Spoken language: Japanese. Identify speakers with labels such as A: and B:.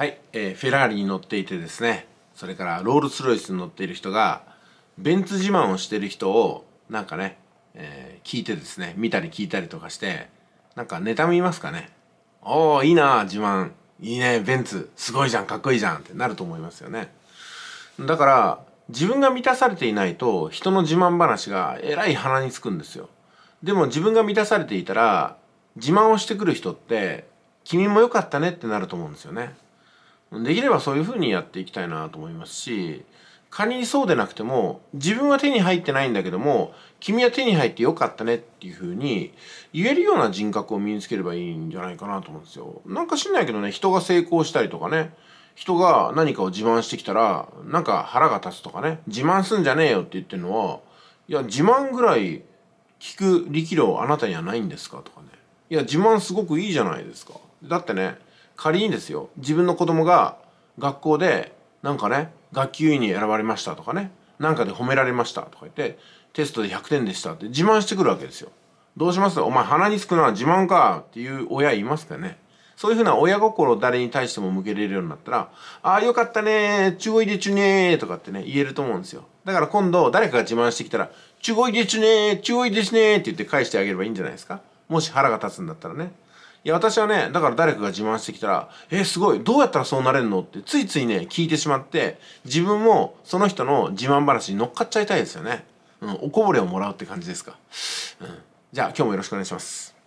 A: はい、えー、フェラーリに乗っていてですねそれからロールスロイスに乗っている人がベンツ自慢をしてる人をなんかね、えー、聞いてですね見たり聞いたりとかしてなんか妬みますかね。おおいいな自慢。いいねベンツ。すごいじゃんかっこいいじゃんってなると思いますよね。だから自分が満たされていないと人の自慢話がえらい鼻につくんですよ。でも自分が満たされていたら自慢をしてくる人って君も良かったねってなると思うんですよね。できればそういうふうにやっていきたいなと思いますし仮にそうでなくても自分は手に入ってないんだけども君は手に入ってよかったねっていうふうに言えるような人格を身につければいいんじゃないかなと思うんですよ。なんか知んないけどね人が成功したりとかね人が何かを自慢してきたらなんか腹が立つとかね自慢すんじゃねえよって言ってるのはいや自慢ぐらい聞く力量あなたにはないんですかとかねいや自慢すごくいいじゃないですか。だってね仮にですよ自分の子供が学校でなんかね学級委員に選ばれましたとかねなんかで褒められましたとか言ってテストで100点でしたって自慢してくるわけですよどうします？お前鼻につくのは自慢かっていう親いますかねそういうふうな親心を誰に対しても向けれるようになったら、ああ、よかったねちゅごいでちゅねとかってね、言えると思うんですよ。だから今度、誰かが自慢してきたら、ちゅごいでちゅねちゅごいですねって言って返してあげればいいんじゃないですか。もし腹が立つんだったらね。いや、私はね、だから誰かが自慢してきたら、え、すごい、どうやったらそうなれるの？ってついついね、聞いてしまって、自分もその人の自慢話に乗っかっちゃいたいですよね。うん、おこぼれをもらうって感じですか。うん。じゃあ、今日もよろしくお願いします。